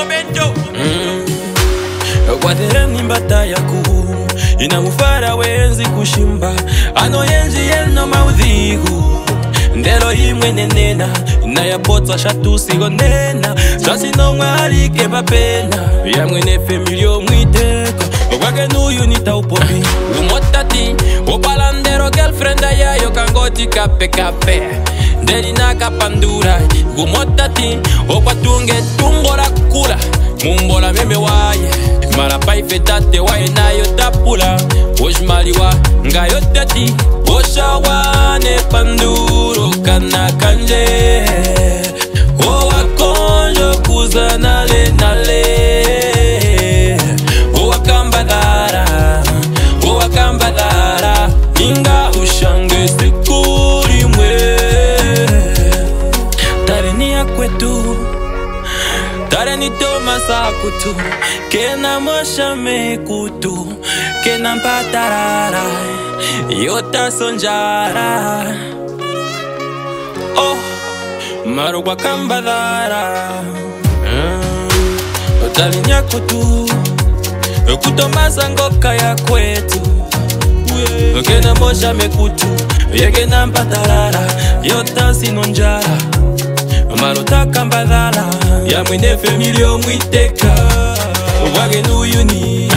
momento kwaterani mbata yaku ina mufara wenzi kushimba anoyenji yeno maudhigu ndelo imwe nenena nayapotswa shatusiko nena zasinomwalike papena yamwe nefemilio mwiteko okwake nuyu nitaupomi umotati opalandero gelfrenda yayo kangoti kapekape ndelinakapandura gumotati okwatunge tumbora kula mumbola meme waye mala paife tate waye nayo tapula osmaliwa ngayo tati osawane pandu ni toma sa kutu ke na mosha me kutu ke na patarara yota sonjara oh marugwa kambadhara mm. Eh, utalinya kutu kutombaza ngoka ya kwetu eh, kena ke mosha me kutu yeke na patarara yota sinonjara marota kambadhara yamwine femili omwiteka wagena uyuni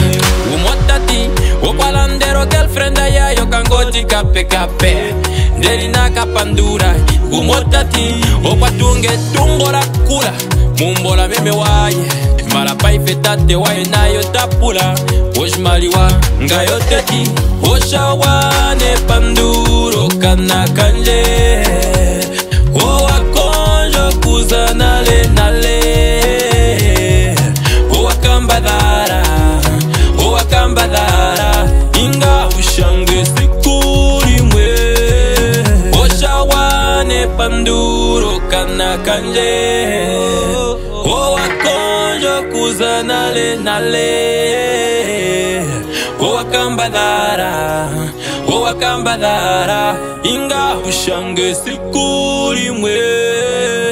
umotati wokwala ndero gelfrenda yayo kango tikapekape ndeli nakapandura umotati wokwatunga etumbo la kula mumbola meme waye mala paife tate waye nayo tapula osmaliwa ngayo teti osawa nepanduro kanaka panduro kana kanje o akonjo kuzanale nale o akambadara o akambadara inga ushange siku mwe.